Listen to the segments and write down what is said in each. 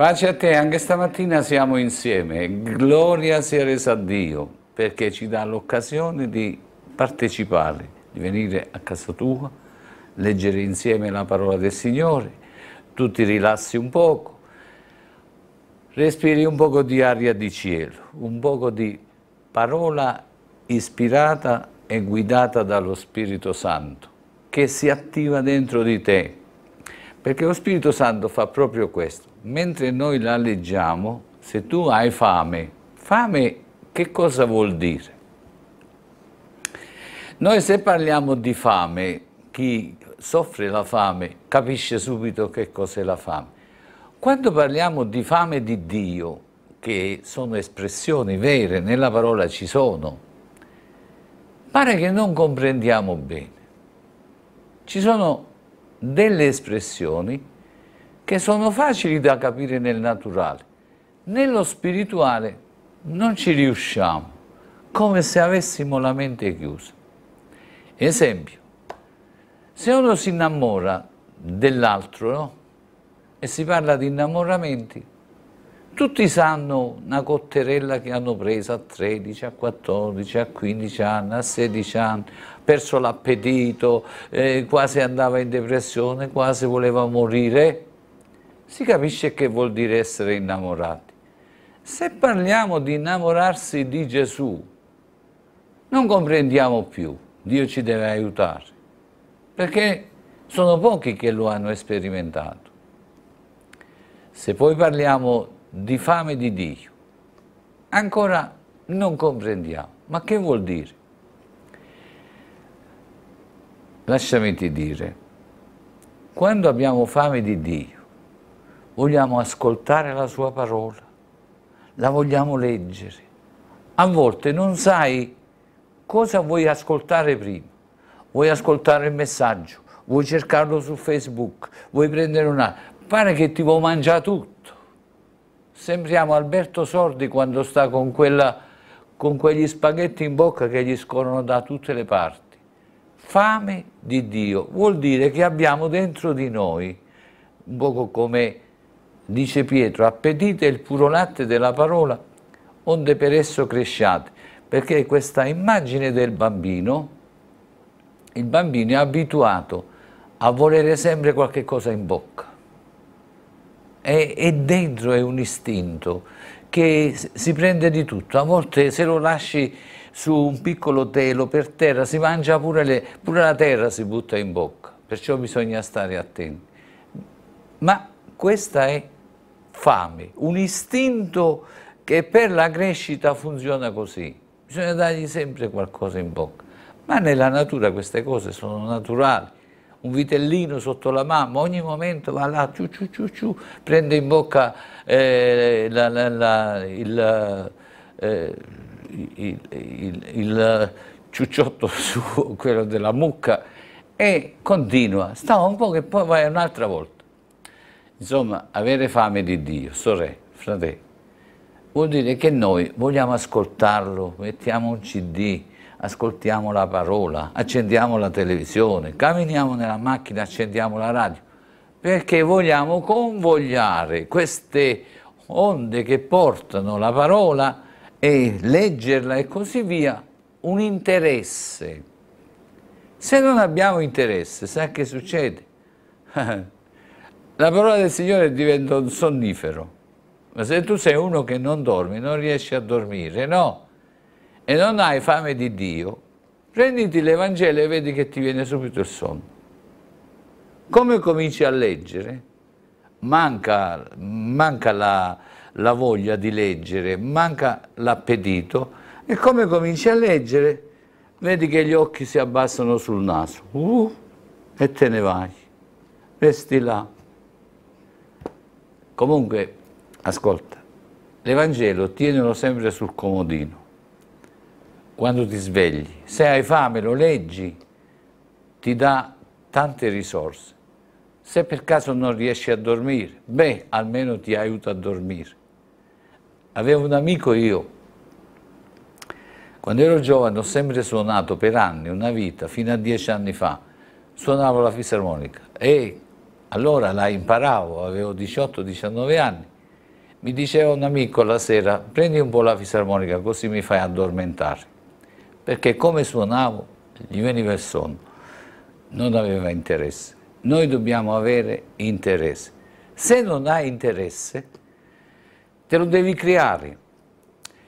Pace a te, anche stamattina siamo insieme. Gloria sia resa a Dio perché ci dà l'occasione di partecipare, di venire a casa tua, leggere insieme la parola del Signore, tu ti rilassi un poco, respiri un poco di aria di cielo, un poco di parola ispirata e guidata dallo Spirito Santo che si attiva dentro di te perché lo Spirito Santo fa proprio questo. Mentre noi la leggiamo, se tu hai fame, fame che cosa vuol dire? Noi se parliamo di fame, chi soffre la fame capisce subito che cos'è la fame. Quando parliamo di fame di Dio, che sono espressioni vere, nella parola ci sono, pare che non comprendiamo bene. Ci sono delle espressioni che sono facili da capire nel naturale. Nello spirituale non ci riusciamo, come se avessimo la mente chiusa. Esempio, se uno si innamora dell'altro, no? E si parla di innamoramenti, tutti sanno una cotterella che hanno preso a 13, a 14, a 15 anni, a 16 anni, perso l'appetito, eh, quasi andava in depressione, quasi voleva morire. Si capisce che vuol dire essere innamorati. Se parliamo di innamorarsi di Gesù, non comprendiamo più, Dio ci deve aiutare, perché sono pochi che lo hanno sperimentato. Se poi parliamo di fame di Dio. Ancora non comprendiamo. Ma che vuol dire? Lasciami dire, quando abbiamo fame di Dio, vogliamo ascoltare la sua parola, la vogliamo leggere. A volte non sai cosa vuoi ascoltare prima. Vuoi ascoltare il messaggio, vuoi cercarlo su Facebook, vuoi prendere una... Pare che ti vuoi mangiare tutto sembriamo Alberto Sordi quando sta con, quella, con quegli spaghetti in bocca che gli scorrono da tutte le parti. Fame di Dio. Vuol dire che abbiamo dentro di noi, un poco come dice Pietro, appetite il puro latte della parola, onde per esso cresciate, perché questa immagine del bambino, il bambino è abituato a volere sempre qualche cosa in bocca è, è dentro, è un istinto che si prende di tutto, a volte se lo lasci su un piccolo telo per terra si mangia pure, le, pure la terra si butta in bocca, perciò bisogna stare attenti. Ma questa è fame, un istinto che per la crescita funziona così, bisogna dargli sempre qualcosa in bocca, ma nella natura queste cose sono naturali, un vitellino sotto la mamma, ogni momento va là, ciu, ciu, ciu, ciu, prende in bocca eh, la, la, la, il, eh, il, il, il, ciucciotto su quello della mucca e continua, sta un po' che poi vai un'altra volta. Insomma, avere fame di Dio, sorelle, fratelli, vuol dire che noi vogliamo ascoltarlo, mettiamo un cd, ascoltiamo la parola, accendiamo la televisione, camminiamo nella macchina, accendiamo la radio, perché vogliamo convogliare queste onde che portano la parola e leggerla e così via, un interesse. Se non abbiamo interesse, sa che succede? la parola del Signore diventa un sonnifero. Ma se tu sei uno che non dormi, non riesci a dormire, no? E non hai fame di Dio, prenditi l'Evangelo e vedi che ti viene subito il sonno. Come cominci a leggere? Manca, manca la, la voglia di leggere, manca l'appetito e come cominci a leggere vedi che gli occhi si abbassano sul naso uh, e te ne vai, resti là. Comunque, ascolta, l'Evangelo tienilo sempre sul comodino quando ti svegli. Se hai fame lo leggi, ti dà tante risorse. Se per caso non riesci a dormire, beh, almeno ti aiuta a dormire. Avevo un amico io, quando ero giovane ho sempre suonato per anni, una vita, fino a dieci anni fa, suonavo la fisarmonica e allora la imparavo, avevo 18-19 anni Mi diceva un amico la sera, prendi un po' la fisarmonica così mi fai addormentare. Perché come suonavo, gli veniva il sonno. Non aveva interesse. Noi dobbiamo avere interesse. Se non hai interesse, te lo devi creare.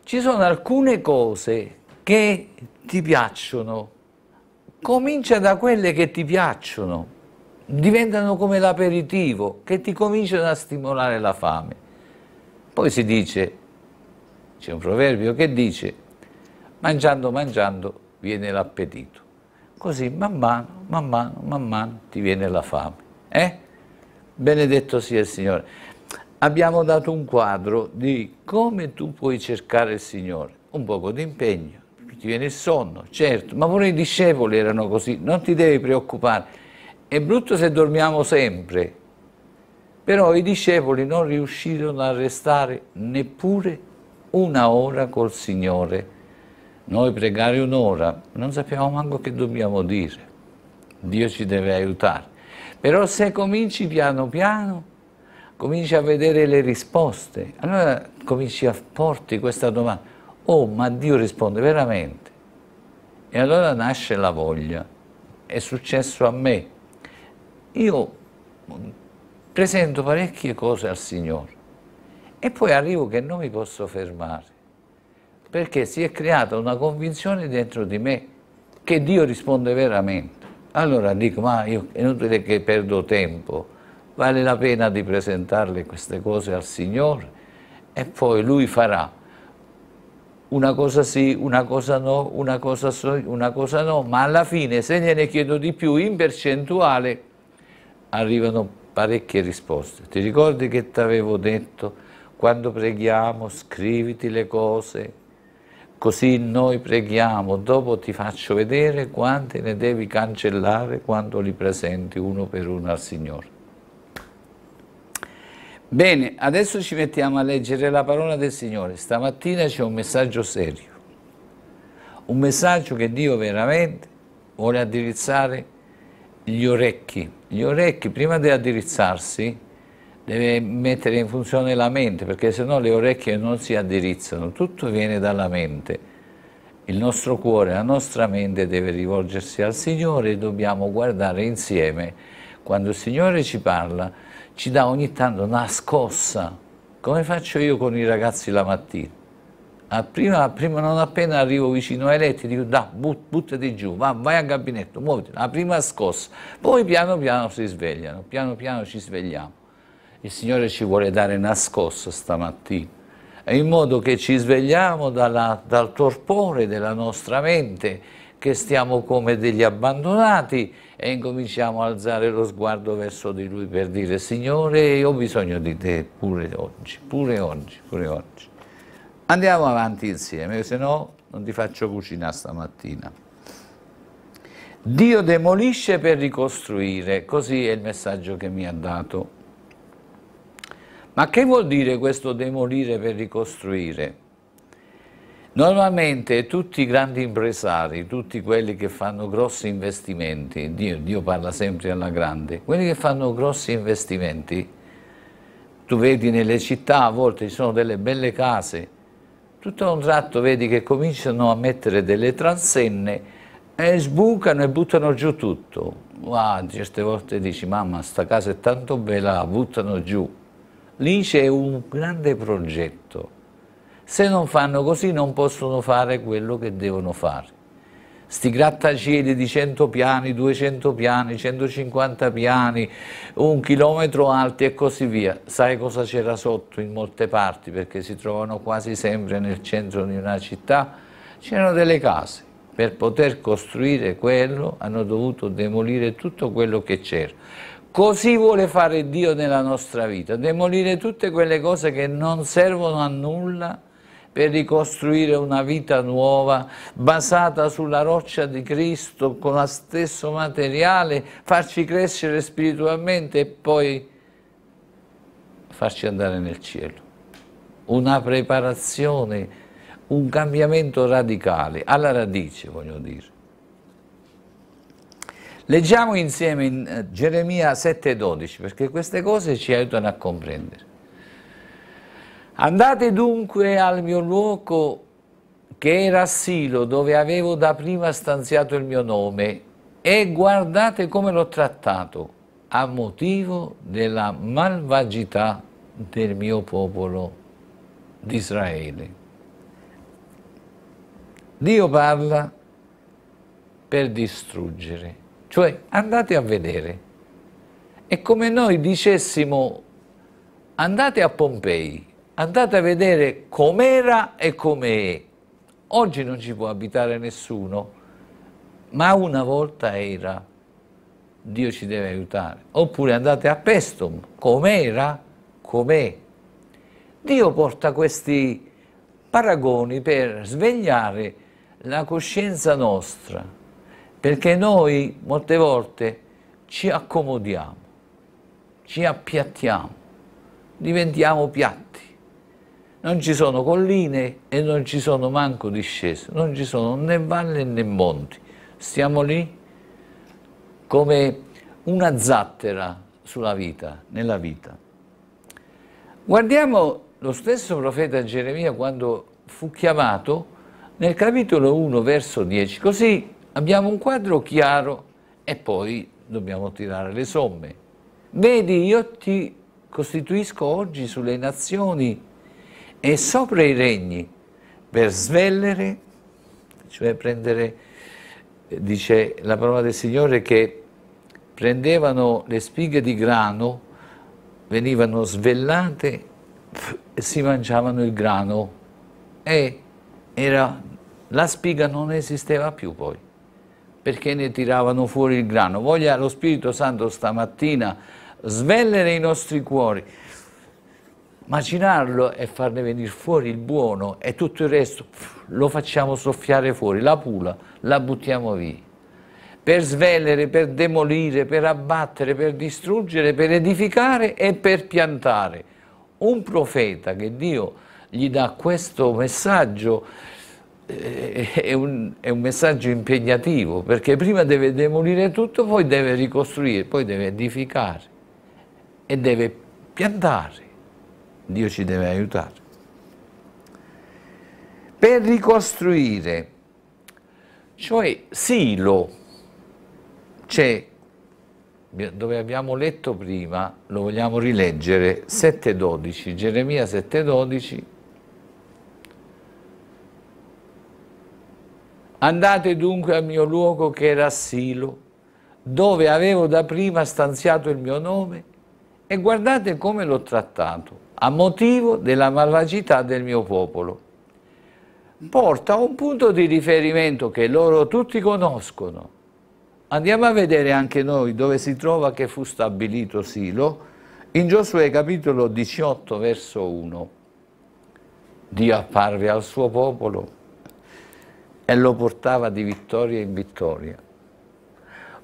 Ci sono alcune cose che ti piacciono, comincia da quelle che ti piacciono, diventano come l'aperitivo, che ti cominciano a stimolare la fame. Poi si dice, c'è un proverbio che dice, mangiando, mangiando viene l'appetito. Così man mano, man mano, man mano ti viene la fame. Eh? Benedetto sia il Signore. Abbiamo dato un quadro di come tu puoi cercare il Signore, un poco di impegno, ti viene il sonno, certo, ma pure i discepoli erano così, non ti devi preoccupare. È brutto se dormiamo sempre, però i discepoli non riuscirono a restare neppure una ora col Signore. Noi pregare un'ora, non sappiamo manco che dobbiamo dire. Dio ci deve aiutare. Però se cominci piano piano, cominci a vedere le risposte, allora cominci a porti questa domanda oh ma Dio risponde veramente. E allora nasce la voglia. È successo a me. Io presento parecchie cose al Signore e poi arrivo che non mi posso fermare perché si è creata una convinzione dentro di me che Dio risponde veramente. Allora dico, ma io è inutile che perdo tempo, vale la pena di presentarle queste cose al Signore e poi Lui farà una cosa sì, una cosa no, una cosa sì, una cosa no, ma alla fine se gliene chiedo di più in percentuale arrivano parecchie risposte. Ti ricordi che ti avevo detto quando preghiamo scriviti le cose, così noi preghiamo, dopo ti faccio vedere quante ne devi cancellare quando li presenti uno per uno al Signore. Bene, adesso ci mettiamo a leggere la parola del Signore. Stamattina c'è un messaggio serio, un messaggio che Dio veramente vuole addirizzare gli orecchi. Gli orecchi, prima di addirizzarsi, deve mettere in funzione la mente, perché se no le orecchie non si addirizzano, tutto viene dalla mente. Il nostro cuore, la nostra mente deve rivolgersi al Signore e dobbiamo guardare insieme. Quando il Signore ci parla, ci dà ogni tanto una scossa, come faccio io con i ragazzi la mattina. Prima, prima, non appena arrivo vicino ai letti dico da, but, buttati giù, va, vai al gabinetto, muoviti, la prima scossa. Poi piano piano si svegliano, piano piano ci svegliamo. Il Signore ci vuole dare una scossa stamattina, in modo che ci svegliamo dalla, dal torpore della nostra mente, che stiamo come degli abbandonati e incominciamo a alzare lo sguardo verso di Lui per dire Signore, io ho bisogno di te pure oggi, pure oggi, pure oggi. Andiamo avanti insieme, se no non ti faccio cucinare stamattina. Dio demolisce per ricostruire, così è il messaggio che mi ha dato. Ma che vuol dire questo demolire per ricostruire? Normalmente tutti i grandi impresari, tutti quelli che fanno grossi investimenti, Dio, Dio, parla sempre alla grande, quelli che fanno grossi investimenti, tu vedi nelle città a volte ci sono delle belle case, tutto a un tratto vedi che cominciano a mettere delle transenne e sbucano e buttano giù tutto. Wow, certe volte dici, mamma, sta casa è tanto bella, la buttano giù. Lì c'è un grande progetto se non fanno così non possono fare quello che devono fare. Sti grattacieli di 100 piani, 200 piani, 150 piani, un chilometro alti e così via. Sai cosa c'era sotto in molte parti? Perché si trovano quasi sempre nel centro di una città. C'erano delle case. Per poter costruire quello hanno dovuto demolire tutto quello che c'era. Così vuole fare Dio nella nostra vita, demolire tutte quelle cose che non servono a nulla, per ricostruire una vita nuova basata sulla roccia di Cristo con lo stesso materiale, farci crescere spiritualmente e poi farci andare nel cielo. Una preparazione, un cambiamento radicale, alla radice voglio dire. Leggiamo insieme in eh, Geremia 7,12 perché queste cose ci aiutano a comprendere. Andate dunque al mio luogo che era Silo, dove avevo da prima stanziato il mio nome, e guardate come l'ho trattato, a motivo della malvagità del mio popolo di Israele. Dio parla per distruggere, cioè andate a vedere. È come noi dicessimo andate a Pompei, andate a vedere com'era e com'è Oggi non ci può abitare nessuno, ma una volta era. Dio ci deve aiutare. Oppure andate a Pestum, com'era, com'è. Dio porta questi paragoni per svegliare la coscienza nostra, perché noi molte volte ci accomodiamo, ci appiattiamo, diventiamo piatti non ci sono colline e non ci sono manco discese, non ci sono né valli né monti. Stiamo lì come una zattera sulla vita, nella vita. Guardiamo lo stesso profeta Geremia quando fu chiamato nel capitolo 1, verso 10. Così abbiamo un quadro chiaro e poi dobbiamo tirare le somme. Vedi, io ti costituisco oggi sulle nazioni e sopra i regni per svellere, cioè prendere, dice la parola del Signore che prendevano le spighe di grano, venivano svellate e si mangiavano il grano e era, la spiga non esisteva più poi perché ne tiravano fuori il grano. Voglia lo Spirito Santo stamattina svellere i nostri cuori macinarlo e farne venire fuori il buono e tutto il resto lo facciamo soffiare fuori, la pula la buttiamo via. Per svellere, per demolire, per abbattere, per distruggere, per edificare e per piantare. Un profeta che Dio gli dà questo messaggio è un, è un messaggio impegnativo perché prima deve demolire tutto, poi deve ricostruire, poi deve edificare e deve piantare Dio ci deve aiutare. Per ricostruire, cioè Silo, c'è, dove abbiamo letto prima, lo vogliamo rileggere, 7.12, Geremia 7.12, Andate dunque al mio luogo che era Silo, dove avevo da prima stanziato il mio nome, e guardate come l'ho trattato a motivo della malvagità del mio popolo. Porta un punto di riferimento che loro tutti conoscono. Andiamo a vedere anche noi dove si trova che fu stabilito Silo, in Giosuè capitolo 18 verso 1. Dio apparve al suo popolo e lo portava di vittoria in vittoria.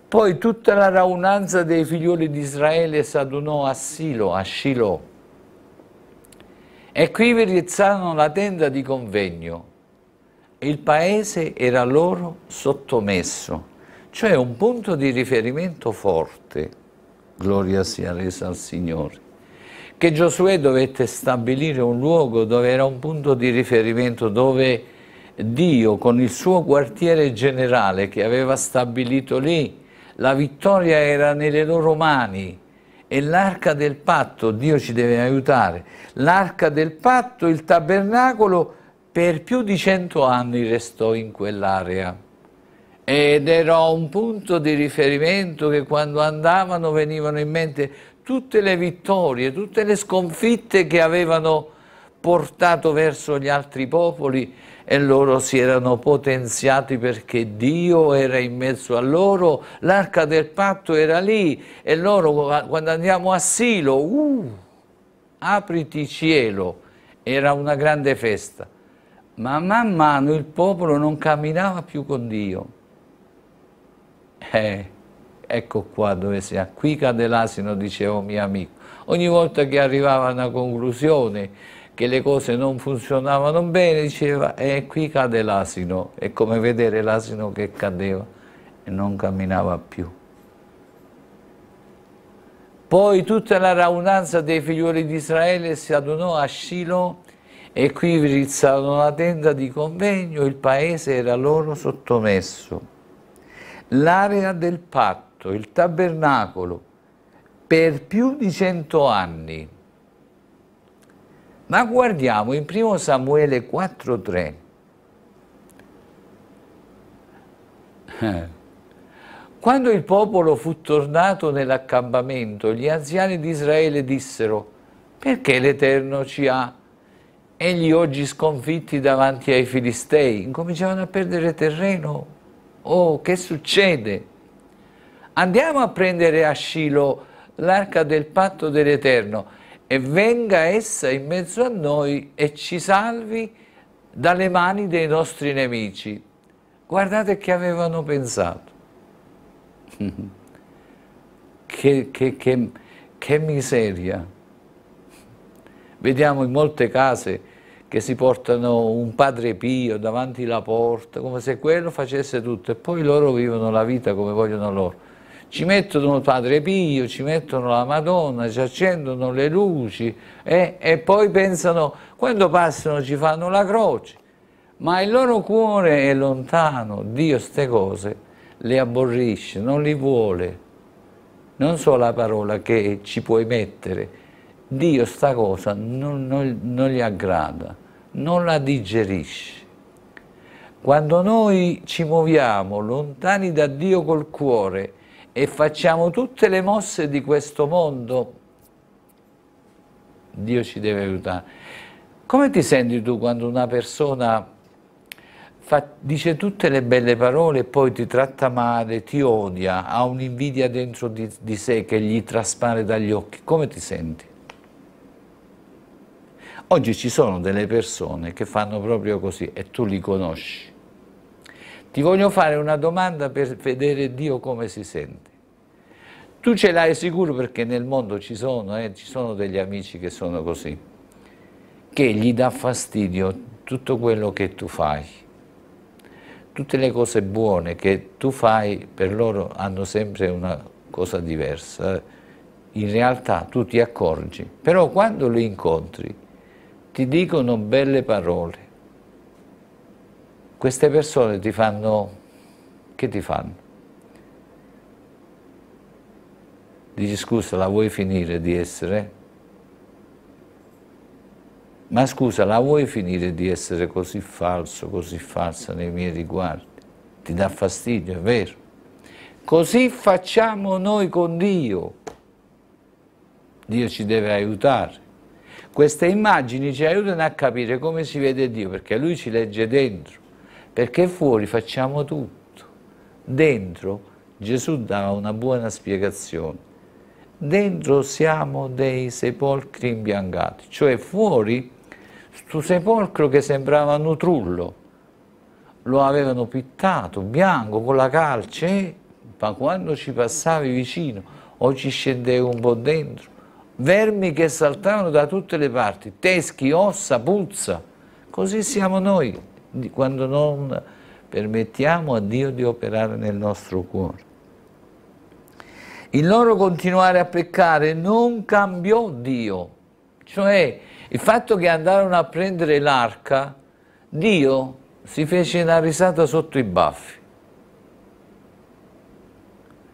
Poi tutta la raunanza dei figlioli di Israele s'adunò a Silo, a Shiloh, e qui vi riezzarono la tenda di convegno. Il paese era loro sottomesso, cioè un punto di riferimento forte, gloria sia resa al Signore, che Giosuè dovette stabilire un luogo dove era un punto di riferimento, dove Dio con il suo quartiere generale che aveva stabilito lì, la vittoria era nelle loro mani, e l'arca del patto, Dio ci deve aiutare, l'arca del patto, il tabernacolo, per più di cento anni restò in quell'area. Ed era un punto di riferimento che quando andavano venivano in mente tutte le vittorie, tutte le sconfitte che avevano portato verso gli altri popoli e loro si erano potenziati perché Dio era in mezzo a loro, l'arca del patto era lì e loro quando andiamo a Silo, uh, apriti cielo, era una grande festa. Ma man mano il popolo non camminava più con Dio. Eh, ecco qua dove sia, qui cade l'asino, diceva mio amico. Ogni volta che arrivava a una conclusione, che le cose non funzionavano bene, diceva, e qui cade l'asino, è come vedere l'asino che cadeva e non camminava più. Poi tutta la raunanza dei figlioli di Israele si adunò a Shiloh e qui rizzarono la tenda di convegno, il paese era loro sottomesso. L'area del patto, il tabernacolo, per più di cento anni. Ma guardiamo in 1 Samuele 4.3. Quando il popolo fu tornato nell'accampamento, gli anziani di Israele dissero, perché l'Eterno ci ha egli oggi sconfitti davanti ai Filistei? Incominciavano a perdere terreno. Oh, che succede? Andiamo a prendere a Shilo l'arca del patto dell'Eterno e venga essa in mezzo a noi e ci salvi dalle mani dei nostri nemici. Guardate che avevano pensato. che, che, che, che miseria. Vediamo in molte case che si portano un padre pio davanti alla porta, come se quello facesse tutto, e poi loro vivono la vita come vogliono loro. Ci mettono il Padre Pio, ci mettono la Madonna, ci accendono le luci eh, e poi pensano, quando passano ci fanno la croce, ma il loro cuore è lontano, Dio queste cose le aborrisce, non li vuole, non so la parola che ci puoi mettere, Dio sta cosa non, non, non gli aggrada, non la digerisce. Quando noi ci muoviamo lontani da Dio col cuore e facciamo tutte le mosse di questo mondo, Dio ci deve aiutare. Come ti senti tu quando una persona fa, dice tutte le belle parole e poi ti tratta male, ti odia, ha un'invidia dentro di, di sé che gli traspare dagli occhi? Come ti senti? Oggi ci sono delle persone che fanno proprio così e tu li conosci. Ti voglio fare una domanda per vedere Dio come si sente. Tu ce l'hai sicuro perché nel mondo ci sono, eh, ci sono degli amici che sono così, che gli dà fastidio tutto quello che tu fai. Tutte le cose buone che tu fai per loro hanno sempre una cosa diversa. In realtà tu ti accorgi, però quando li incontri ti dicono belle parole. Queste persone ti fanno, che ti fanno? Dici scusa, la vuoi finire di essere? Ma scusa, la vuoi finire di essere così falso, così falsa nei miei riguardi? Ti dà fastidio, è vero? Così facciamo noi con Dio. Dio ci deve aiutare. Queste immagini ci aiutano a capire come si vede Dio, perché Lui ci legge dentro, perché fuori facciamo tutto. Dentro Gesù dà una buona spiegazione. Dentro siamo dei sepolcri imbiancati, cioè fuori, questo sepolcro che sembrava nutrullo, lo avevano pittato, bianco, con la calce, ma quando ci passavi vicino o ci scendevi un po' dentro, vermi che saltavano da tutte le parti, teschi, ossa, puzza. Così siamo noi quando non permettiamo a Dio di operare nel nostro cuore. Il loro continuare a peccare non cambiò Dio, cioè il fatto che andarono a prendere l'arca, Dio si fece una risata sotto i baffi.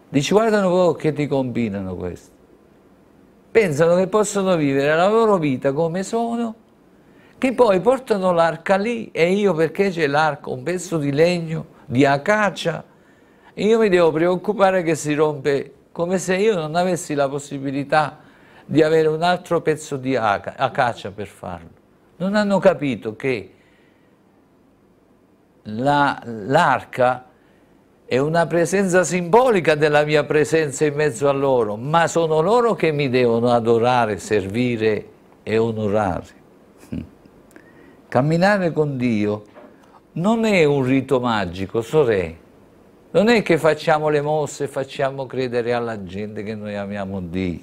Dici guardano po' che ti combinano questo pensano che possono vivere la loro vita come sono, che poi portano l'arca lì e io perché c'è l'arca, un pezzo di legno, di acacia, io mi devo preoccupare che si rompe come se io non avessi la possibilità di avere un altro pezzo di acacia per farlo. Non hanno capito che l'arca la, è una presenza simbolica della mia presenza in mezzo a loro, ma sono loro che mi devono adorare, servire e onorare. Camminare con Dio non è un rito magico, sorè. Non è che facciamo le mosse e facciamo credere alla gente che noi amiamo Dio.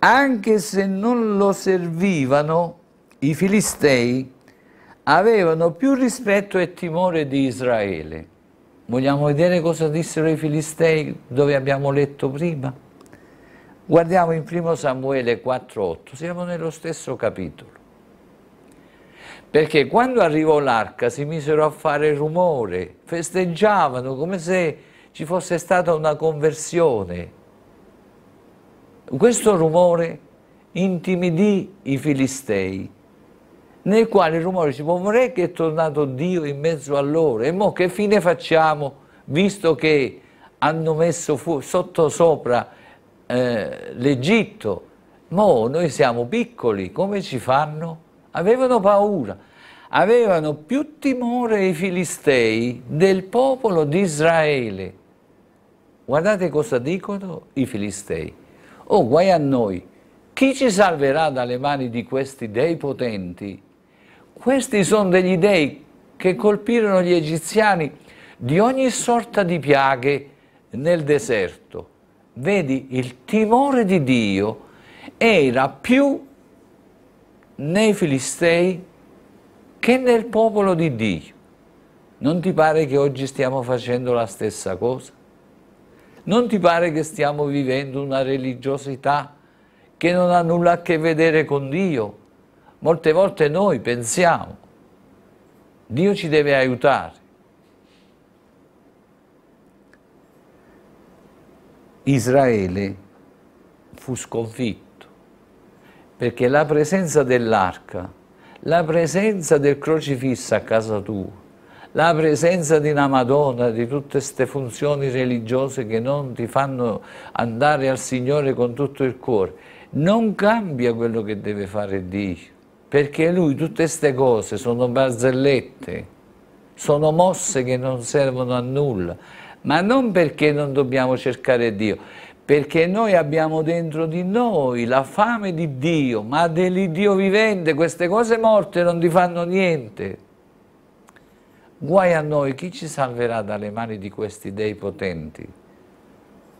Anche se non lo servivano, i Filistei avevano più rispetto e timore di Israele Vogliamo vedere cosa dissero i Filistei dove abbiamo letto prima? Guardiamo in 1 Samuele 4,8, siamo nello stesso capitolo. Perché quando arrivò l'arca si misero a fare rumore, festeggiavano come se ci fosse stata una conversione. Questo rumore intimidì i filistei, nel quale il rumore ci può vorrei che è tornato Dio in mezzo a loro. E mo che fine facciamo, visto che hanno messo sotto sopra eh, l'Egitto, mo noi siamo piccoli, come ci fanno? Avevano paura, avevano più timore i filistei del popolo di Israele. Guardate cosa dicono i filistei. Oh, guai a noi, chi ci salverà dalle mani di questi dei potenti? Questi sono degli dei che colpirono gli egiziani di ogni sorta di piaghe nel deserto vedi, il timore di Dio era più nei Filistei che nel popolo di Dio. Non ti pare che oggi stiamo facendo la stessa cosa? Non ti pare che stiamo vivendo una religiosità che non ha nulla a che vedere con Dio? Molte volte noi pensiamo, Dio ci deve aiutare, Israele fu sconfitto perché la presenza dell'arca, la presenza del crocifisso a casa tua, la presenza di una Madonna, di tutte queste funzioni religiose che non ti fanno andare al Signore con tutto il cuore, non cambia quello che deve fare Dio, perché Lui tutte queste cose sono barzellette, sono mosse che non servono a nulla, ma non perché non dobbiamo cercare Dio, perché noi abbiamo dentro di noi la fame di Dio, ma dell'Iddio vivente, queste cose morte non ti fanno niente. Guai a noi, chi ci salverà dalle mani di questi dei potenti?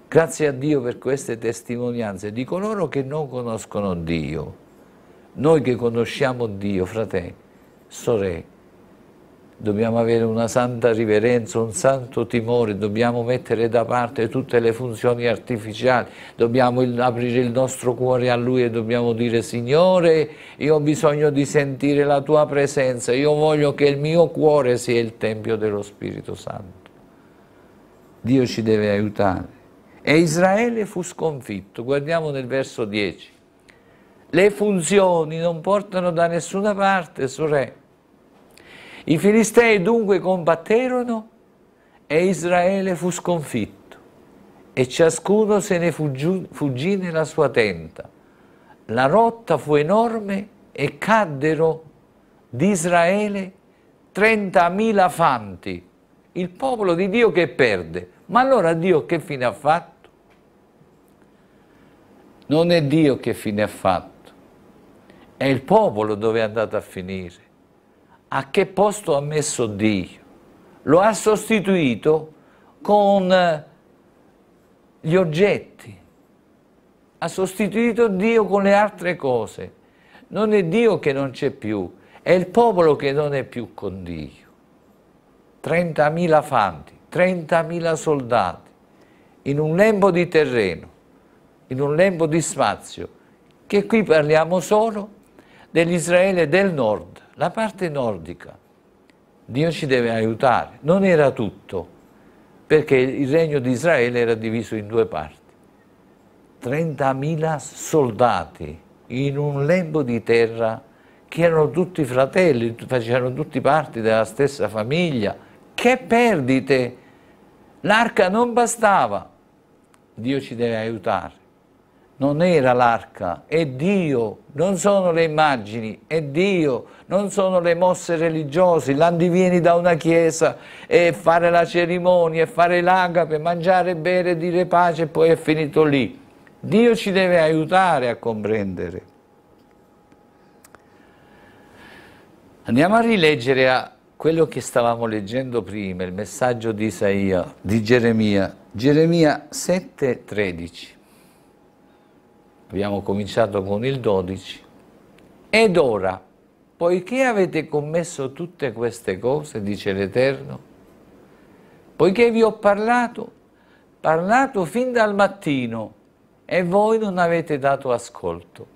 Grazie a Dio per queste testimonianze di coloro che non conoscono Dio. Noi che conosciamo Dio, fratelli, sorelle, dobbiamo avere una santa riverenza, un santo timore, dobbiamo mettere da parte tutte le funzioni artificiali, dobbiamo aprire il nostro cuore a Lui e dobbiamo dire Signore, io ho bisogno di sentire la Tua presenza, io voglio che il mio cuore sia il Tempio dello Spirito Santo. Dio ci deve aiutare. E Israele fu sconfitto, guardiamo nel verso 10. Le funzioni non portano da nessuna parte, sorelle i Filistei dunque combatterono e Israele fu sconfitto e ciascuno se ne fuggì, fuggì nella sua tenda. La rotta fu enorme e caddero di Israele 30.000 fanti. Il popolo di Dio che perde. Ma allora Dio che fine ha fatto? Non è Dio che fine ha fatto, è il popolo dove è andato a finire a che posto ha messo Dio? Lo ha sostituito con eh, gli oggetti, ha sostituito Dio con le altre cose. Non è Dio che non c'è più, è il popolo che non è più con Dio. 30.000 fanti, 30.000 soldati, in un lembo di terreno, in un lembo di spazio, che qui parliamo solo dell'Israele del nord, la parte nordica. Dio ci deve aiutare, non era tutto, perché il regno di Israele era diviso in due parti. 30.000 soldati in un lembo di terra che erano tutti fratelli, facevano tutti parte della stessa famiglia. Che perdite! L'arca non bastava. Dio ci deve aiutare non era l'arca, è Dio, non sono le immagini, è Dio, non sono le mosse religiose, l'andivieni da una chiesa e fare la cerimonia, e fare l'agape, mangiare, bere, dire pace e poi è finito lì. Dio ci deve aiutare a comprendere. Andiamo a rileggere a quello che stavamo leggendo prima, il messaggio di Isaia, di Geremia, Geremia 7,13 abbiamo cominciato con il 12, ed ora, poiché avete commesso tutte queste cose, dice l'Eterno, poiché vi ho parlato, parlato fin dal mattino e voi non avete dato ascolto,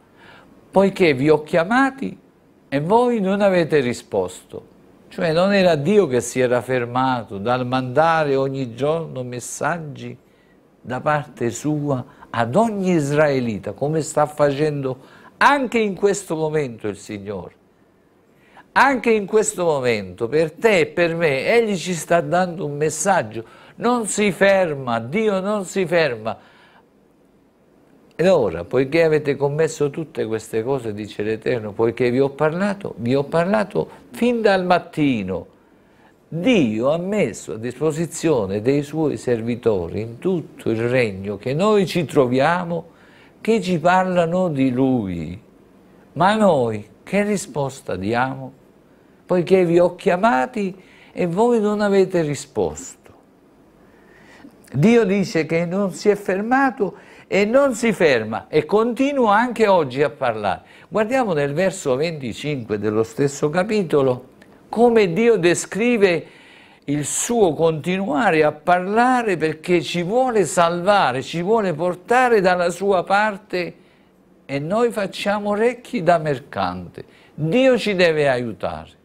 poiché vi ho chiamati e voi non avete risposto. Cioè non era Dio che si era fermato dal mandare ogni giorno messaggi da parte sua ad ogni israelita, come sta facendo anche in questo momento il Signore. Anche in questo momento, per te e per me, Egli ci sta dando un messaggio. Non si ferma, Dio non si ferma. Ed ora, poiché avete commesso tutte queste cose, dice l'Eterno, poiché vi ho parlato, vi ho parlato fin dal mattino, Dio ha messo a disposizione dei suoi servitori in tutto il regno che noi ci troviamo, che ci parlano di Lui. Ma noi che risposta diamo? Poiché vi ho chiamati e voi non avete risposto. Dio dice che non si è fermato e non si ferma e continua anche oggi a parlare. Guardiamo nel verso 25 dello stesso capitolo come Dio descrive il suo continuare a parlare perché ci vuole salvare, ci vuole portare dalla sua parte e noi facciamo orecchi da mercante. Dio ci deve aiutare.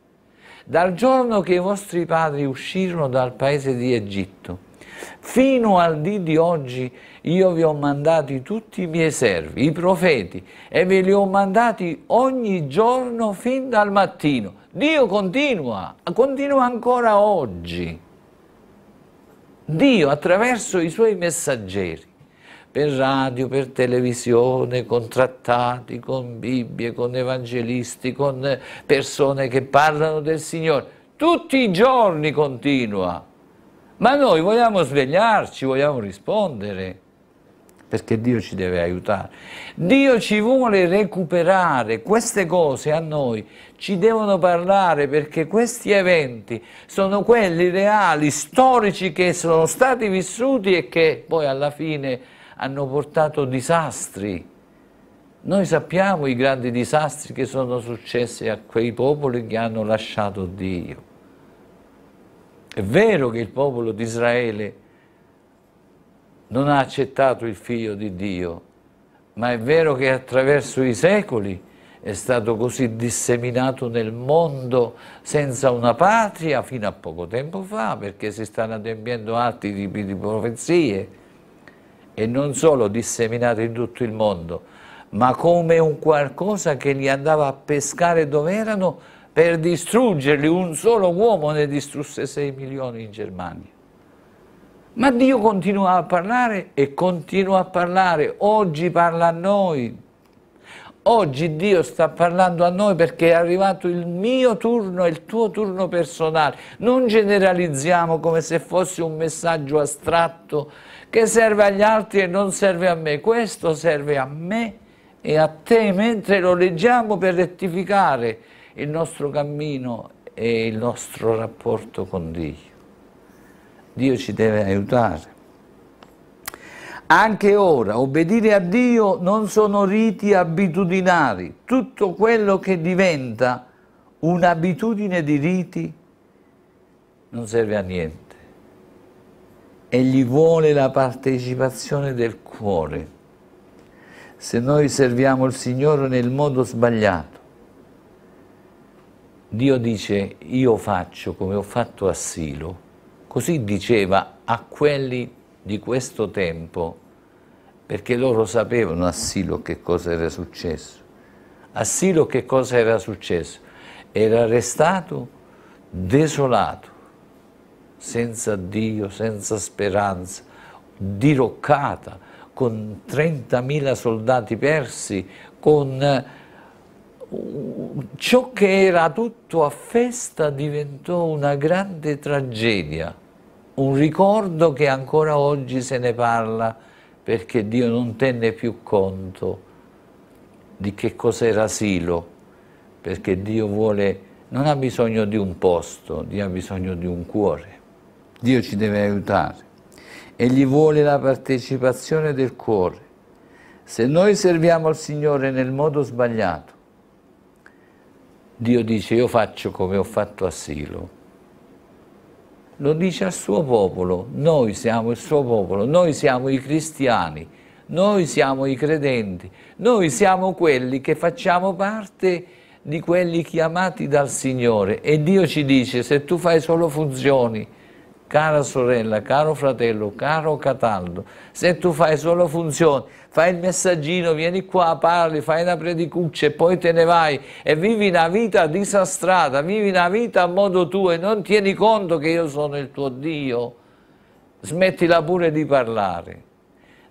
Dal giorno che i vostri padri uscirono dal paese di Egitto, fino al dì di oggi io vi ho mandati tutti i miei servi, i profeti, e ve li ho mandati ogni giorno fin dal mattino. Dio continua, continua ancora oggi. Dio attraverso i suoi messaggeri, per radio, per televisione, con trattati, con Bibbie, con evangelisti, con persone che parlano del Signore, tutti i giorni continua. Ma noi vogliamo svegliarci, vogliamo rispondere perché Dio ci deve aiutare. Dio ci vuole recuperare, queste cose a noi ci devono parlare perché questi eventi sono quelli reali, storici che sono stati vissuti e che poi alla fine hanno portato disastri. Noi sappiamo i grandi disastri che sono successi a quei popoli che hanno lasciato Dio. È vero che il popolo di Israele non ha accettato il figlio di Dio, ma è vero che attraverso i secoli è stato così disseminato nel mondo senza una patria fino a poco tempo fa, perché si stanno adempiendo altri tipi di profezie, e non solo disseminato in tutto il mondo, ma come un qualcosa che li andava a pescare dove erano per distruggerli. Un solo uomo ne distrusse 6 milioni in Germania. Ma Dio continua a parlare e continua a parlare, oggi parla a noi. Oggi Dio sta parlando a noi perché è arrivato il mio turno e il tuo turno personale. Non generalizziamo come se fosse un messaggio astratto che serve agli altri e non serve a me. Questo serve a me e a te mentre lo leggiamo per rettificare il nostro cammino e il nostro rapporto con Dio. Dio ci deve aiutare. Anche ora, obbedire a Dio non sono riti abitudinari, tutto quello che diventa un'abitudine di riti non serve a niente. Egli vuole la partecipazione del cuore. Se noi serviamo il Signore nel modo sbagliato, Dio dice io faccio come ho fatto a Silo, Così diceva a quelli di questo tempo, perché loro sapevano a Silo che cosa era successo. A Silo che cosa era successo? Era restato desolato, senza Dio, senza speranza, diroccata, con 30.000 soldati persi, con ciò che era tutto a festa diventò una grande tragedia un ricordo che ancora oggi se ne parla perché Dio non tenne più conto di che cos'era Silo, perché Dio vuole, non ha bisogno di un posto, Dio ha bisogno di un cuore. Dio ci deve aiutare. Egli vuole la partecipazione del cuore. Se noi serviamo il Signore nel modo sbagliato, Dio dice io faccio come ho fatto a Silo, lo dice al suo popolo, noi siamo il suo popolo, noi siamo i cristiani, noi siamo i credenti, noi siamo quelli che facciamo parte di quelli chiamati dal Signore. E Dio ci dice se tu fai solo funzioni, cara sorella, caro fratello, caro Cataldo, se tu fai solo funzioni, fai il messaggino, vieni qua, parli, fai una predicuccia e poi te ne vai e vivi una vita disastrata, vivi una vita a modo tuo e non tieni conto che io sono il tuo Dio, smettila pure di parlare.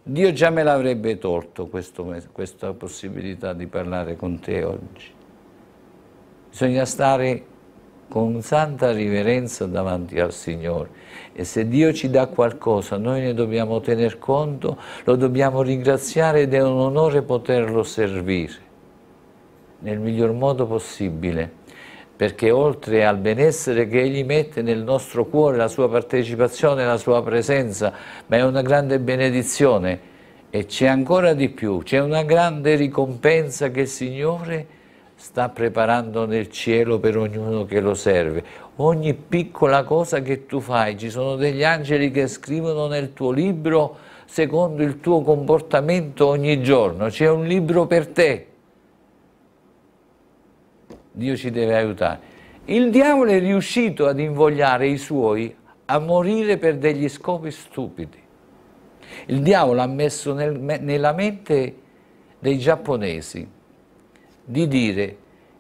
Dio già me l'avrebbe tolto questo, questa possibilità di parlare con te oggi. Bisogna stare con santa riverenza davanti al Signore. E se Dio ci dà qualcosa noi ne dobbiamo tener conto, lo dobbiamo ringraziare ed è un onore poterlo servire nel miglior modo possibile perché oltre al benessere che Egli mette nel nostro cuore, la sua partecipazione, la sua presenza, ma è una grande benedizione. E c'è ancora di più, c'è una grande ricompensa che il Signore sta preparando nel cielo per ognuno che lo serve. Ogni piccola cosa che tu fai, ci sono degli angeli che scrivono nel tuo libro secondo il tuo comportamento ogni giorno, c'è un libro per te. Dio ci deve aiutare. Il diavolo è riuscito ad invogliare i suoi a morire per degli scopi stupidi. Il diavolo ha messo nel, nella mente dei giapponesi di dire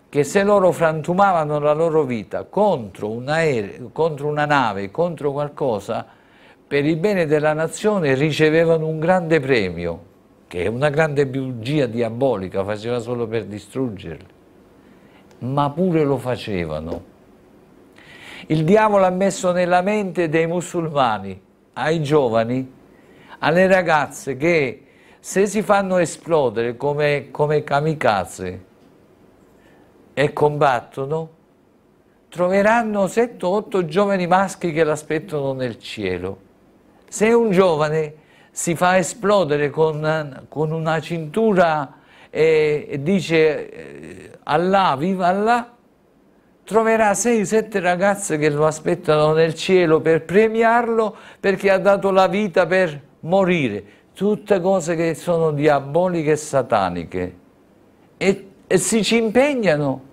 che se loro frantumavano la loro vita contro, un aereo, contro una nave, contro qualcosa, per il bene della nazione ricevevano un grande premio, che è una grande bugia diabolica, faceva solo per distruggerli, ma pure lo facevano. Il diavolo ha messo nella mente dei musulmani, ai giovani, alle ragazze che se si fanno esplodere come, come kamikaze, e combattono, troveranno 7-8 giovani maschi che l'aspettano nel cielo. Se un giovane si fa esplodere con, con una cintura e, e dice eh, Allah, viva Allah, troverà 6-7 ragazze che lo aspettano nel cielo per premiarlo perché ha dato la vita per morire. Tutte cose che sono diaboliche e sataniche. E e si ci impegnano.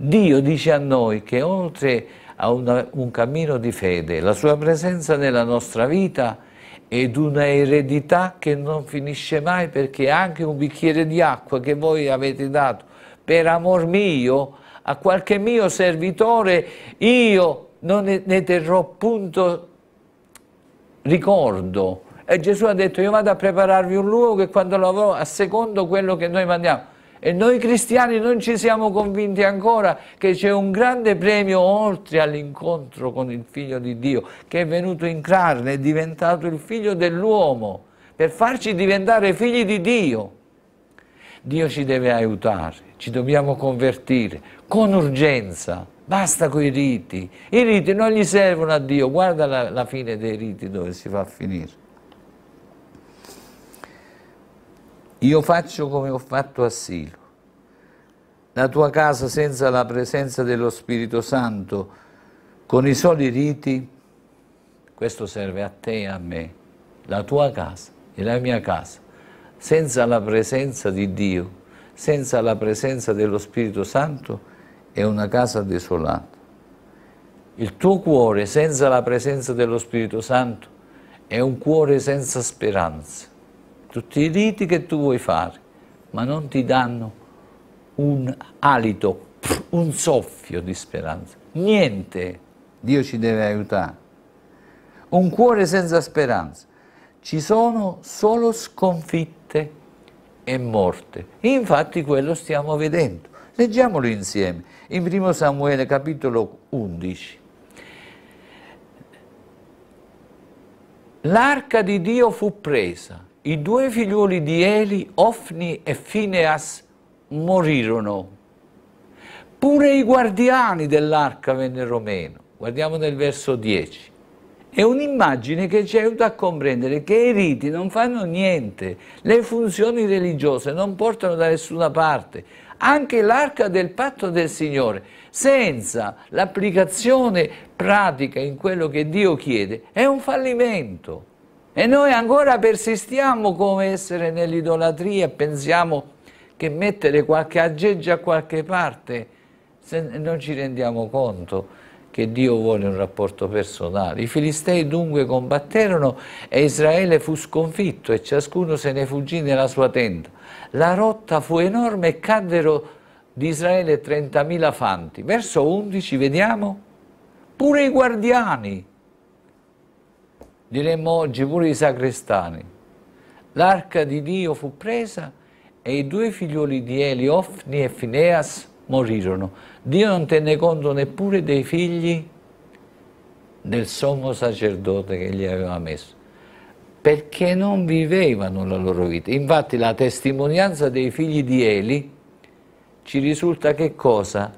Dio dice a noi che oltre a una, un cammino di fede, la sua presenza nella nostra vita ed una eredità che non finisce mai perché anche un bicchiere di acqua che voi avete dato per amor mio a qualche mio servitore io non ne, ne terrò punto ricordo. E Gesù ha detto io vado a prepararvi un luogo e quando lo avrò a secondo quello che noi mandiamo e noi cristiani non ci siamo convinti ancora che c'è un grande premio oltre all'incontro con il Figlio di Dio, che è venuto in carne, è diventato il Figlio dell'uomo, per farci diventare figli di Dio. Dio ci deve aiutare, ci dobbiamo convertire con urgenza, basta con i riti. I riti non gli servono a Dio, guarda la, la fine dei riti dove si va a finire. Io faccio come ho fatto a Silo. La tua casa senza la presenza dello Spirito Santo, con i soli riti, questo serve a te e a me, la tua casa e la mia casa, senza la presenza di Dio, senza la presenza dello Spirito Santo, è una casa desolata. Il tuo cuore senza la presenza dello Spirito Santo è un cuore senza speranza tutti i riti che tu vuoi fare, ma non ti danno un alito, un soffio di speranza. Niente, Dio ci deve aiutare. Un cuore senza speranza. Ci sono solo sconfitte e morte. Infatti quello stiamo vedendo. Leggiamolo insieme. In 1 Samuele capitolo 11. L'arca di Dio fu presa i due figlioli di Eli, Ofni e Fineas, morirono. Pure i guardiani dell'arca vennero meno. Guardiamo nel verso 10. È un'immagine che ci aiuta a comprendere che i riti non fanno niente, le funzioni religiose non portano da nessuna parte. Anche l'arca del patto del Signore, senza l'applicazione pratica in quello che Dio chiede, è un fallimento E noi ancora persistiamo come essere nell'idolatria e pensiamo che mettere qualche aggeggio a qualche parte, se non ci rendiamo conto che Dio vuole un rapporto personale. I Filistei dunque combatterono e Israele fu sconfitto e ciascuno se ne fuggì nella sua tenda. La rotta fu enorme e caddero di Israele 30.000 fanti. Verso 11 vediamo pure i guardiani, diremmo oggi pure i sacrestani. L'arca di Dio fu presa e i due figlioli di Eli, Ofni e Fineas, morirono. Dio non tenne conto neppure dei figli del sommo sacerdote che gli aveva messo, perché non vivevano la loro vita. Infatti la testimonianza dei figli di Eli ci risulta che cosa?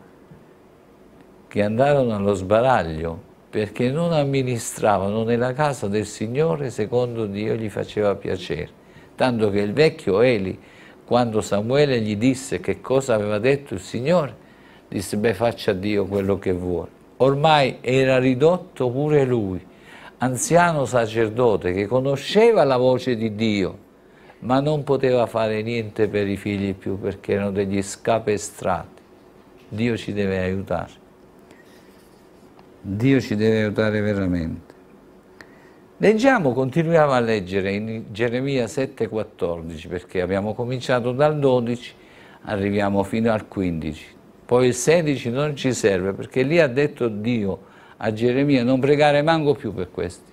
Che andarono allo sbaraglio perché non amministravano nella casa del Signore secondo Dio gli faceva piacere. Tanto che il vecchio Eli quando Samuele gli disse che cosa aveva detto il Signore, disse, beh faccia Dio quello che vuole. Ormai era ridotto pure lui, anziano sacerdote che conosceva la voce di Dio, ma non poteva fare niente per i figli più perché erano degli scapestrati. Dio ci deve aiutare. Dio ci deve aiutare veramente. Leggiamo, continuiamo a leggere in Geremia 7,14 perché abbiamo cominciato dal 12, arriviamo fino al 15. Poi il 16 non ci serve perché lì ha detto Dio a Geremia non pregare manco più per questi.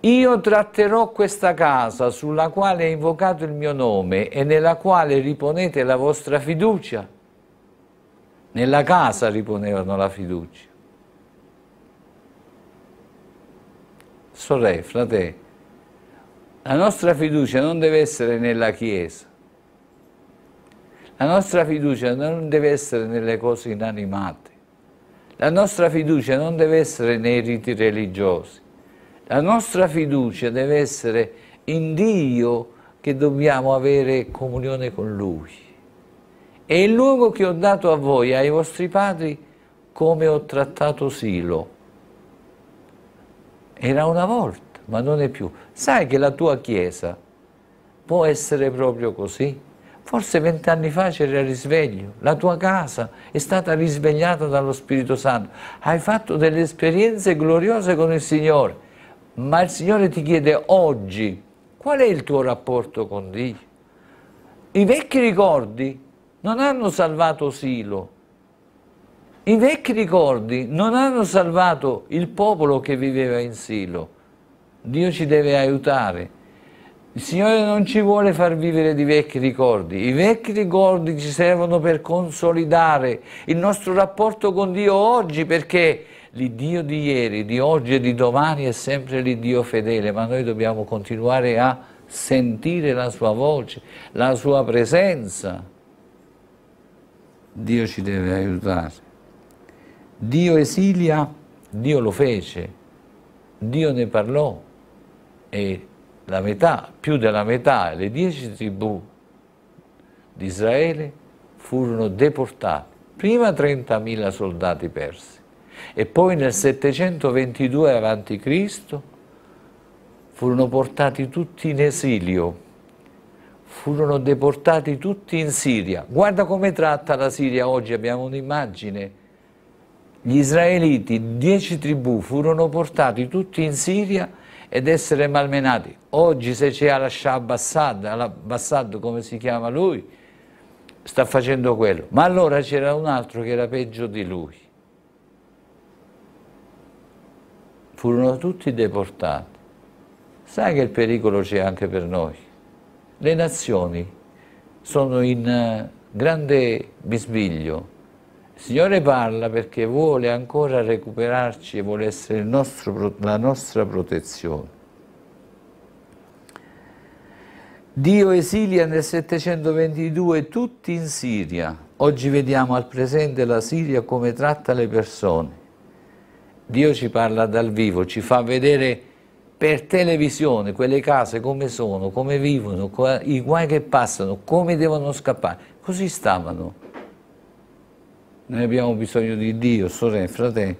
Io tratterò questa casa sulla quale è invocato il mio nome e nella quale riponete la vostra fiducia. Nella casa riponevano la fiducia. sorelle, fratelli, la nostra fiducia non deve essere nella Chiesa, la nostra fiducia non deve essere nelle cose inanimate, la nostra fiducia non deve essere nei riti religiosi, la nostra fiducia deve essere in Dio che dobbiamo avere comunione con Lui. E il luogo che ho dato a voi, ai vostri padri, come ho trattato Silo, era una volta, ma non è più. Sai che la tua Chiesa può essere proprio così? Forse vent'anni fa c'era il risveglio, la tua casa è stata risvegliata dallo Spirito Santo, hai fatto delle esperienze gloriose con il Signore, ma il Signore ti chiede oggi qual è il tuo rapporto con Dio? I vecchi ricordi non hanno salvato Silo, i vecchi ricordi non hanno salvato il popolo che viveva in Silo. Dio ci deve aiutare. Il Signore non ci vuole far vivere di vecchi ricordi. I vecchi ricordi ci servono per consolidare il nostro rapporto con Dio oggi perché l'Iddio di ieri, di oggi e di domani è sempre l'Iddio fedele, ma noi dobbiamo continuare a sentire la sua voce, la sua presenza. Dio ci deve aiutare. Dio esilia, Dio lo fece, Dio ne parlò e la metà, più della metà, le dieci tribù di Israele furono deportate. Prima 30.000 soldati persi e poi nel 722 a.C. furono portati tutti in esilio, furono deportati tutti in Siria. Guarda come tratta la Siria oggi, abbiamo un'immagine gli israeliti, dieci tribù, furono portati tutti in Siria ed essere malmenati. Oggi se c'è al-Shah Bassad, al-Bassad come si chiama lui, sta facendo quello. Ma allora c'era un altro che era peggio di lui. Furono tutti deportati. Sai che il pericolo c'è anche per noi? Le nazioni sono in eh, grande bisbiglio, il Signore parla perché vuole ancora recuperarci e vuole essere nostro, la nostra protezione. Dio esilia nel 722 tutti in Siria. Oggi vediamo al presente la Siria come tratta le persone. Dio ci parla dal vivo, ci fa vedere per televisione quelle case come sono, come vivono, i guai che passano, come devono scappare. Così stavano noi abbiamo bisogno di Dio, sorelle e fratelli.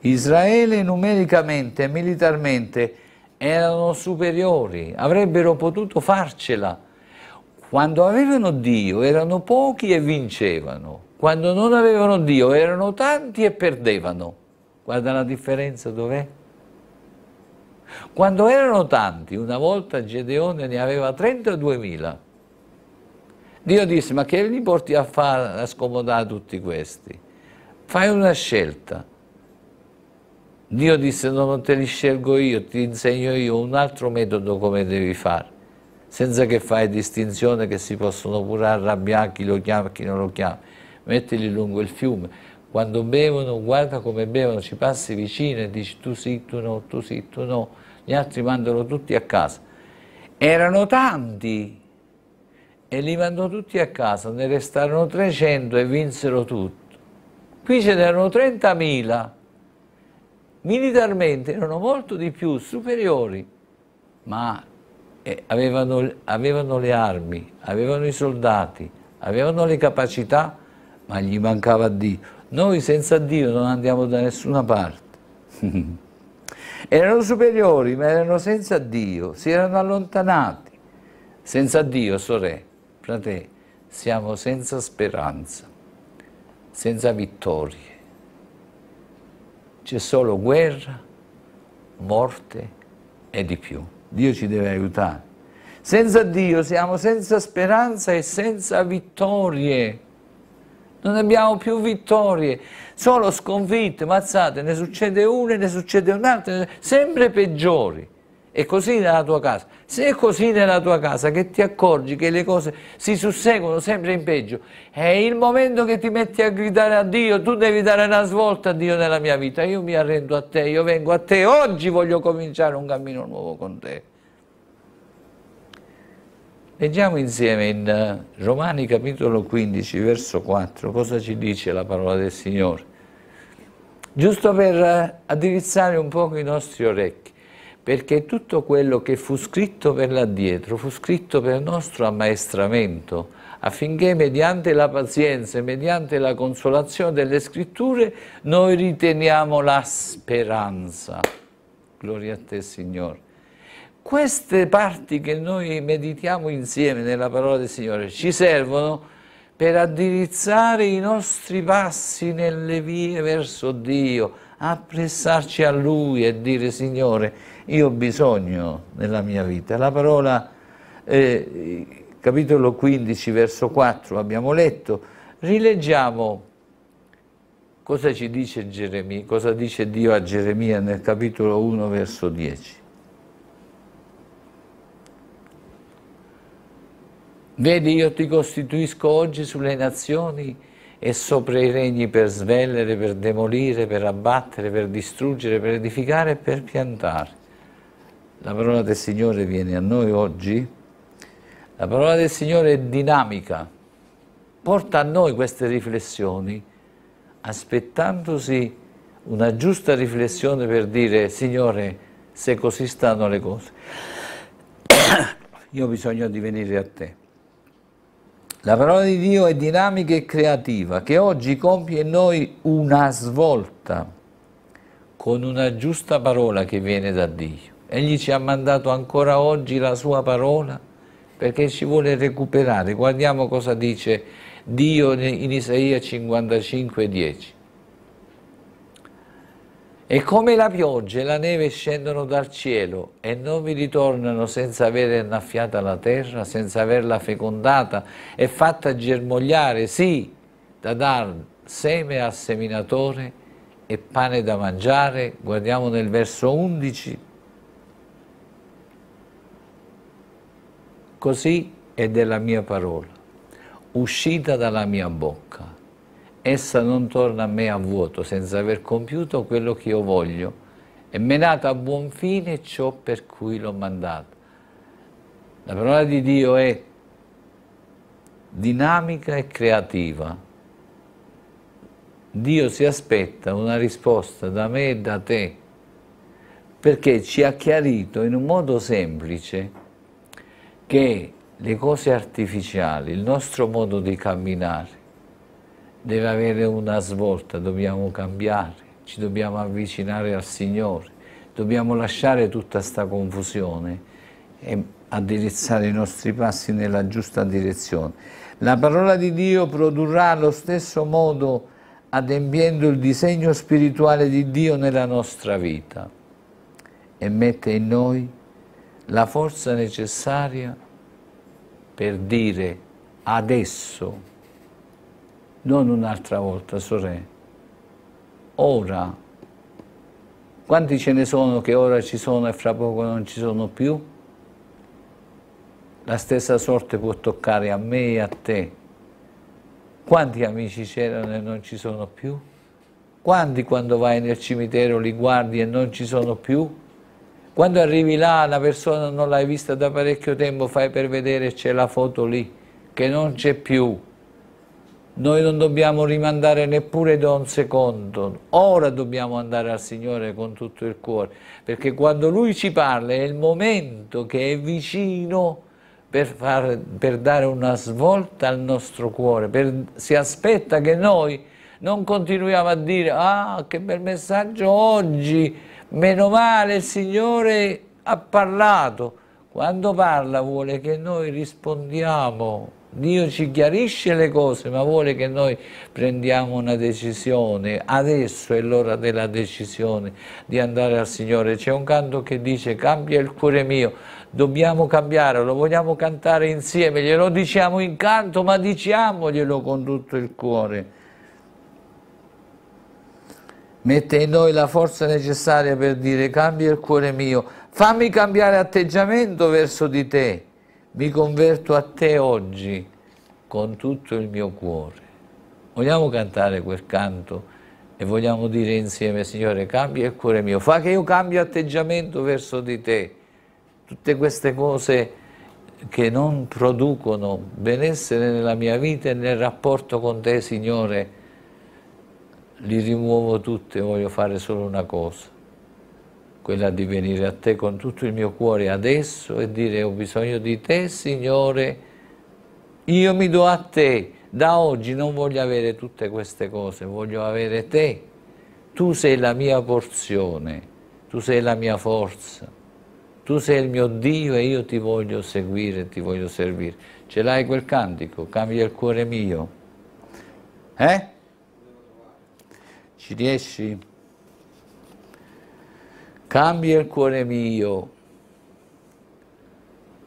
Israele numericamente e militarmente erano superiori, avrebbero potuto farcela. Quando avevano Dio erano pochi e vincevano, quando non avevano Dio erano tanti e perdevano. Guarda la differenza dov'è? Quando erano tanti, una volta Gedeone ne aveva 32.000. Dio disse, ma che li porti a fare a scomodare tutti questi? Fai una scelta. Dio disse, no, non te li scelgo io, ti insegno io un altro metodo come devi fare, senza che fai distinzione che si possono pure arrabbiare chi lo chiama e chi non lo chiama. Mettili lungo il fiume, quando bevono, guarda come bevono, ci passi vicino e dici tu sì, tu no, tu sì, tu no, gli altri mandano tutti a casa. Erano tanti e li mandò tutti a casa, ne restarono 300 e vinsero tutto. Qui ce n'erano 30.000, militarmente erano molto di più, superiori, ma eh, avevano, avevano le armi, avevano i soldati, avevano le capacità, ma gli mancava Dio. Noi senza Dio non andiamo da nessuna parte. erano superiori, ma erano senza Dio, si erano allontanati. Senza Dio, sorelle, fratelli, siamo senza speranza, senza vittorie. C'è solo guerra, morte e di più. Dio ci deve aiutare. Senza Dio siamo senza speranza e senza vittorie non abbiamo più vittorie, solo sconfitte, mazzate, ne succede una e ne succede un'altra, sempre peggiori. È così nella tua casa. Se è così nella tua casa che ti accorgi che le cose si susseguono sempre in peggio, è il momento che ti metti a gridare a Dio, tu devi dare una svolta a Dio nella mia vita, io mi arrendo a te, io vengo a te, oggi voglio cominciare un cammino nuovo con te. Leggiamo insieme in eh, Romani capitolo 15, verso 4, cosa ci dice la parola del Signore. Giusto per eh, addirizzare un poco i nostri orecchi, perché tutto quello che fu scritto per l'addietro fu scritto per nostro ammaestramento, affinché mediante la pazienza e mediante la consolazione delle scritture noi riteniamo la speranza. Gloria a te, Signore. Queste parti che noi meditiamo insieme nella parola del Signore ci servono per addirizzare i nostri passi nelle vie verso Dio, appressarci a Lui e dire Signore, io ho bisogno nella mia vita. La parola, eh, capitolo 15, verso 4, abbiamo letto, rileggiamo cosa ci dice Geremia, cosa dice Dio a Geremia nel capitolo 1, verso 10. Vedi, io ti costituisco oggi sulle nazioni e sopra i regni per svellere, per demolire, per abbattere, per distruggere, per edificare e per piantare. La parola del Signore viene a noi oggi. La parola del Signore è dinamica, porta a noi queste riflessioni, aspettandosi una giusta riflessione per dire, Signore, se così stanno le cose, io ho bisogno di venire a te. La parola di Dio è dinamica e creativa, che oggi compie in noi una svolta con una giusta parola che viene da Dio. Egli ci ha mandato ancora oggi la sua parola perché ci vuole recuperare. Guardiamo cosa dice Dio in Isaia 55, 10. E come la pioggia e la neve scendono dal cielo e non vi ritornano senza aver annaffiata la terra, senza averla fecondata e fatta germogliare, sì, da dar seme al seminatore e pane da mangiare, guardiamo nel verso 11, così è della mia parola, uscita dalla mia bocca essa non torna a me a vuoto senza aver compiuto quello che io voglio e menato a buon fine ciò per cui l'ho mandato. La parola di Dio è dinamica e creativa. Dio si aspetta una risposta da me e da te perché ci ha chiarito in un modo semplice che le cose artificiali, il nostro modo di camminare, deve avere una svolta, dobbiamo cambiare, ci dobbiamo avvicinare al Signore, Dobbiamo lasciare tutta questa confusione e addirizzare i nostri passi nella giusta direzione. La parola di Dio produrrà allo stesso modo adempiendo il disegno spirituale di Dio nella nostra vita e mette in noi la forza necessaria per dire adesso, non un'altra volta, sorelle, ora. Quanti ce ne sono che ora ci sono e fra poco non ci sono più? La stessa sorte può toccare a me e a te. Quanti amici c'erano e non ci sono più? Quanti quando vai nel cimitero li guardi e non ci sono più? Quando arrivi là, la persona non l'hai vista da parecchio tempo, fai per vedere c'è la foto lì, che non c'è più. Noi non dobbiamo rimandare neppure da un secondo, ora dobbiamo andare al Signore con tutto il cuore, perché quando Lui ci parla è il momento che è vicino per, far, per dare una svolta al nostro cuore, per, si aspetta che noi non continuiamo a dire ah che bel messaggio oggi, meno male il Signore ha parlato. Quando parla vuole che noi rispondiamo. Dio ci chiarisce le cose, ma vuole che noi prendiamo una decisione. Adesso è l'ora della decisione di andare al Signore. C'è un canto che dice cambia il cuore mio. Dobbiamo cambiare, lo vogliamo cantare insieme. Glielo diciamo in canto, ma diciamoglielo con tutto il cuore mette in noi la forza necessaria per dire cambia il cuore mio, fammi cambiare atteggiamento verso di te, mi converto a te oggi con tutto il mio cuore. Vogliamo cantare quel canto e vogliamo dire insieme, Signore, cambia il cuore mio, fa che io cambi atteggiamento verso di te. Tutte queste cose che non producono benessere nella mia vita e nel rapporto con te, Signore, li rimuovo tutti e voglio fare solo una cosa, quella di venire a te con tutto il mio cuore adesso e dire ho bisogno di te Signore, io mi do a te, da oggi non voglio avere tutte queste cose, voglio avere te, tu sei la mia porzione, tu sei la mia forza, tu sei il mio Dio e io ti voglio seguire, ti voglio servire. Ce l'hai quel cantico? Cambia il cuore mio. Eh? Ci riesci? Cambia il cuore mio.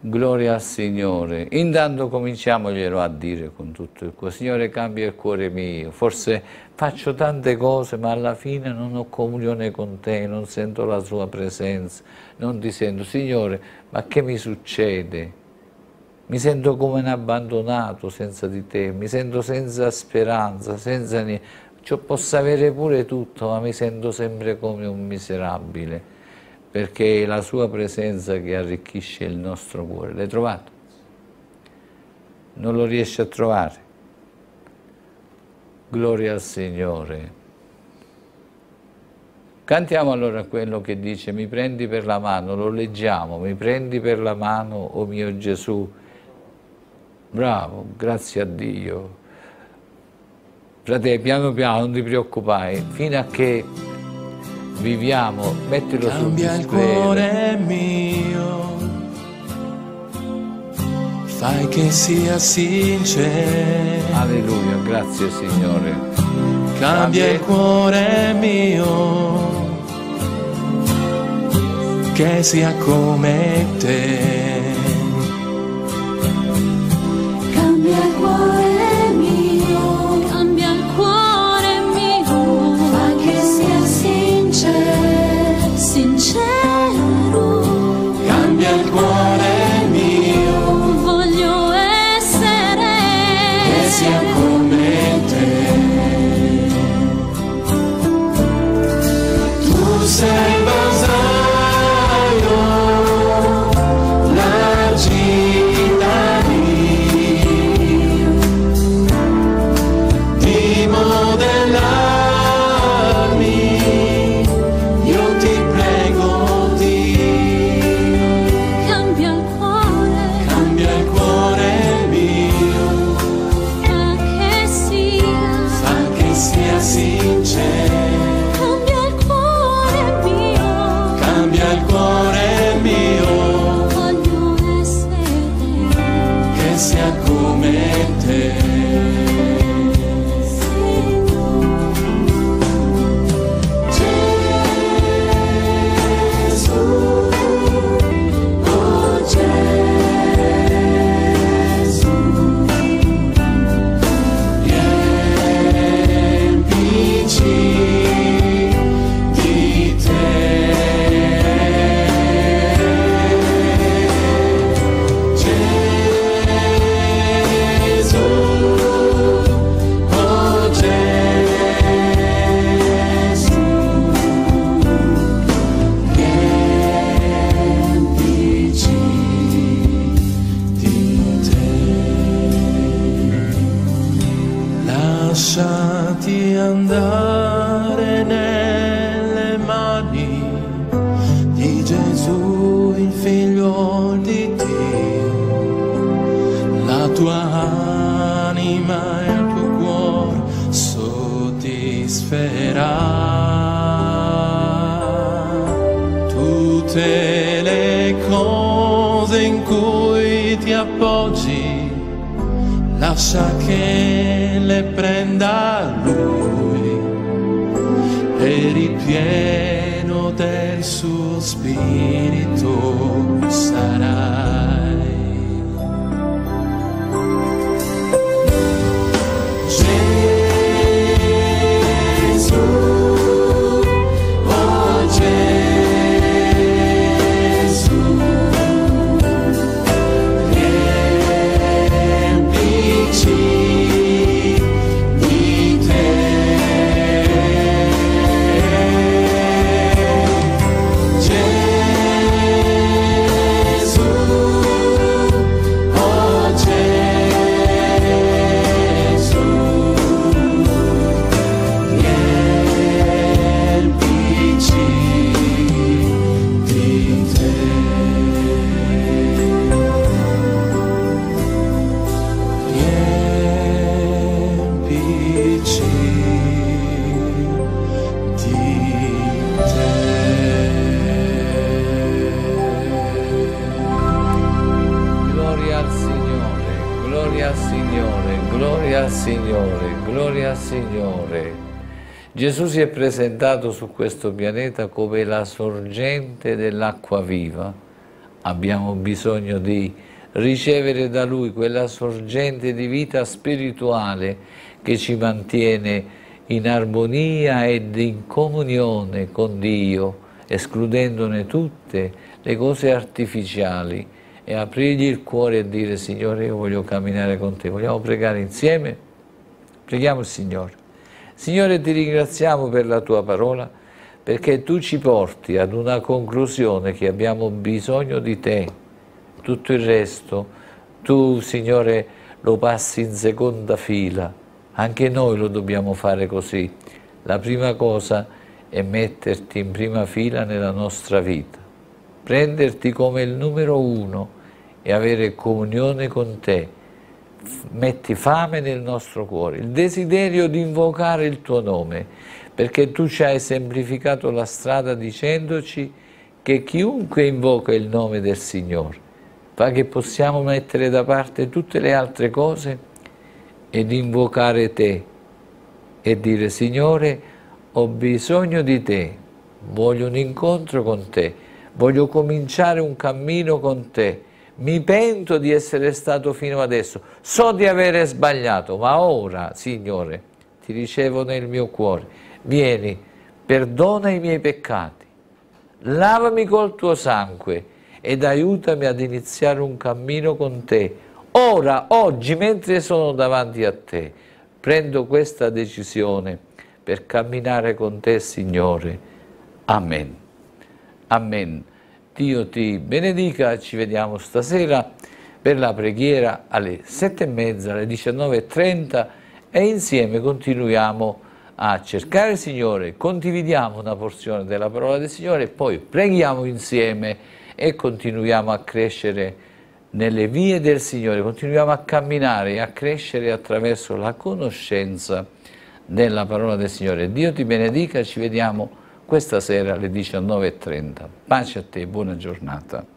Gloria al Signore. Intanto cominciamoglielo a dire con tutto il cuore. Signore, cambia il cuore mio. Forse faccio tante cose, ma alla fine non ho comunione con te, non sento la sua presenza, non ti sento. Signore, ma che mi succede? Mi sento come un abbandonato senza di te, mi sento senza speranza, senza niente cioè, posso avere pure tutto, ma mi sento sempre come un miserabile, perché è la sua presenza che arricchisce il nostro cuore. L'hai trovato? Non lo riesci a trovare? Gloria al Signore. Cantiamo allora quello che dice mi prendi per la mano, lo leggiamo, mi prendi per la mano, o oh mio Gesù. Bravo, grazie a Dio. Frate, piano piano, non ti preoccupare, fino a che viviamo, mettilo sul Cambia il cuore mio, fai che sia sincero. Alleluia, grazie Signore. Cambia, Cambia il cuore mio, che sia come te. Gesù si è presentato su questo pianeta come la sorgente dell'acqua viva. Abbiamo bisogno di ricevere da Lui quella sorgente di vita spirituale che ci mantiene in armonia ed in comunione con Dio, escludendone tutte le cose artificiali e aprirgli il cuore e dire Signore io voglio camminare con te. Vogliamo pregare insieme? Preghiamo il Signore. Signore ti ringraziamo per la tua parola perché tu ci porti ad una conclusione che abbiamo bisogno di te. Tutto il resto tu Signore lo passi in seconda fila. Anche noi lo dobbiamo fare così. La prima cosa è metterti in prima fila nella nostra vita, prenderti come il numero uno e avere comunione con te. Metti fame nel nostro cuore, il desiderio di invocare il tuo nome, perché tu ci hai semplificato la strada dicendoci che chiunque invoca il nome del Signore fa che possiamo mettere da parte tutte le altre cose ed invocare te e dire Signore ho bisogno di te, voglio un incontro con te, voglio cominciare un cammino con te, mi pento di essere stato fino adesso, so di avere sbagliato, ma ora, Signore, ti ricevo nel mio cuore, vieni, perdona i miei peccati, lavami col tuo sangue ed aiutami ad iniziare un cammino con te. Ora, oggi, mentre sono davanti a te, prendo questa decisione per camminare con te, Signore. Amen. Amen. Dio ti benedica, ci vediamo stasera per la preghiera alle sette e mezza, alle 19.30 e insieme continuiamo a cercare il Signore, condividiamo una porzione della parola del Signore e poi preghiamo insieme e continuiamo a crescere nelle vie del Signore, continuiamo a camminare e a crescere attraverso la conoscenza della parola del Signore. Dio ti benedica, ci vediamo questa sera alle 19.30. Pace a te, buona giornata.